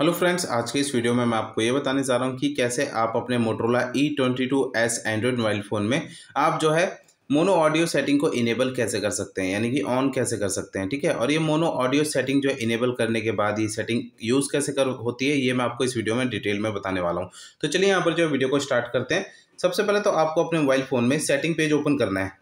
Hello friends आज के इस वीडियो में मैं आपको ये बताने जा रहा हूँ कि कैसे आप अपने Motorola E twenty two S Android mobile phone में आप जो है मोनो ऑडियो सेटिंग को इनेबल कैसे कर सकते हैं? यानी कि ऑन कैसे कर सकते हैं? ठीक है? और ये मोनो ऑडियो सेटिंग जो है इनेबल करने के बाद ये सेटिंग यूज़ कैसे कर होती है, ये मैं आपको इस वीडियो में डिटेल में बताने वाला हूँ। तो चलिए यहाँ पर जो वीडियो को स्टार्ट करते हैं। सबसे पहले तो आपको अपने मोबाइल फ़ोन में सेटिंग पेज ओपन करना है।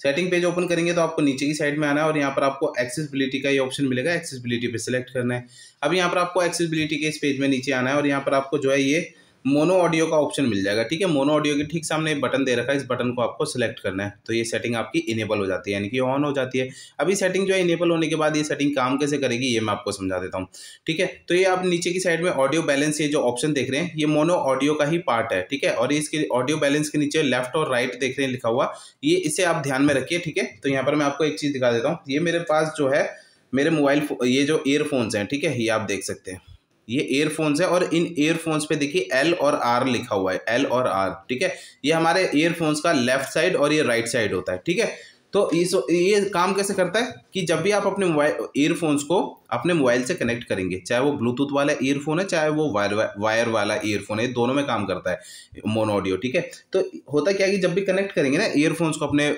सेटिंग पेज ओपन करेंगे तो आपको नीचे की साइड में आना है और यहाँ पर आपको एक्सेसिबिलिटी का ये ऑप्शन मिलेगा एक्सेसिबिलिटी पे सिलेक्ट करना है। अब यहाँ पर आपको एक्सेसिबिलिटी के इस पेज में नीचे आना है और यहाँ पर आपको जो है ये मोनो ऑडियो का ऑप्शन मिल जाएगा, ठीक है? मोनो ऑडियो के ठीक सामने एक बटन दे रखा है, इस बटन को आपको सिलेक्ट करना है। तो ये सेटिंग आपकी इनेबल हो जाती है, यानी कि ऑन हो जाती है। अभी सेटिंग जो है इनेबल होने के बाद ये सेटिंग काम कैसे करेगी, ये मैं आपको समझा देता हूँ, ठीक है? तो ये आप नीचे की साइड में ऑडियो बैलेंस ये जो ऑप्शन देख रहे हैं, ये मोनो ऑडियो का ही पार्ट है, ठीक है? और इसके ऑडियो बैलेंस के नीचे लेफ़्ट और राइट देख रहे हैं लिखा हुआ, ये इसे आप ध्यान में रखिए, ठीक है? तो यहाँ पर मैं आपको एक चीज़ दिखा देता हूँ, ये मेरे पास जो है, मेरे मोबाइल ये जो ईयरफोन्स हैं, ठीक है? ये आप देख सकते हैं। ये एयरफोन्स है और इन एयरफोन्स पे देखिए एल और आर लिखा हुआ है एल और आर ठीक है? ये हमारे एयरफोन्स का लेफ़्ट साइड और ये राइट साइड होता है, ठीक है? तो इस ये काम कैसे करता है कि जब भी आप अपने मोबाइल ईयरफोन्स को अपने मोबाइल से कनेक्ट करेंगे, चाहे वो ब्लूटूथ वाला ईयरफोन है, चाहे वो वायर वायर वाला ईयरफोन है दोनों में काम करता है मोनो ऑडियो ठीक है? तो होता क्या है कि जब भी कनेक्ट करेंगे ना ईयरफोन्स को अपने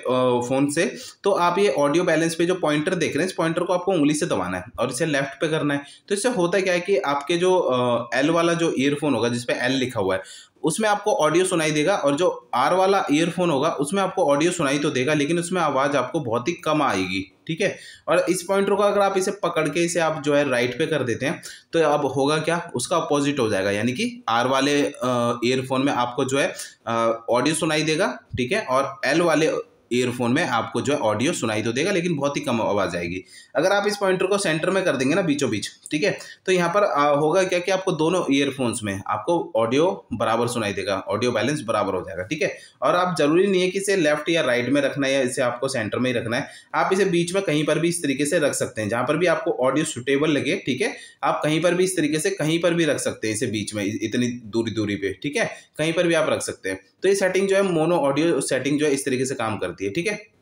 फ़ोन से तो आप ये ऑडियो बैलेंस पे जो पॉइंटर देख रहे हैं, इस पॉइंटर को आपको उंगली से दबाना है और इसे लेफ़्ट पे करना है। तो इससे होता क्या है कि आपके जो एल वाला जो ईयरफोन होगा, जिसपे एल लिखा हुआ है उसमें आपको ऑडियो सुनाई देगा और जो आर वाला ईयरफोन होगा, उसमें आपको ऑडियो सुनाई तो देगा, लेकिन उसमें आवाज़ आपको बहुत ही कम आएगी, ठीक है? और इस पॉइंटर को अगर आप इसे पकड़ के इसे आप जो है राइट पे कर देते हैं तो अब होगा क्या? उसका अपोजिट हो जाएगा, यानी कि आर वाले ईयरफोन में आपको जो है ऑडियो सुनाई देगा, ठीक है? और एल वाले ईयरफोन में आपको जो है ऑडियो सुनाई तो देगा, लेकिन बहुत ही कम आवाज़ आएगी। अगर आप इस पॉइंटर को सेंटर में कर देंगे ना बीचों बीच ठीक है? तो यहाँ पर होगा क्या कि आपको दोनों ईयरफोन्स में आपको ऑडियो बराबर सुनाई देगा ऑडियो बैलेंस बराबर हो जाएगा, ठीक है? और आप ज़रूरी नहीं है कि इसे लेफ़्ट या राइट में रखना है या इसे आपको सेंटर में ही रखना है। आप इसे बीच में कहीं पर भी इस तरीके से रख सकते हैं, जहाँ पर भी आपको ऑडियो सुटेबल लगे, ठीक है? आप कहीं पर भी इस तरीके से कहीं पर भी रख सकते हैं इसे बीच में इतनी दूरी दूरी पे, ठीक है? कहीं पर भी आप रख सकते हैं। तो ये सेटिंग जो है मोनो ऑडियो सेटिंग जो है, इस तरीके से काम करती है ठीक है?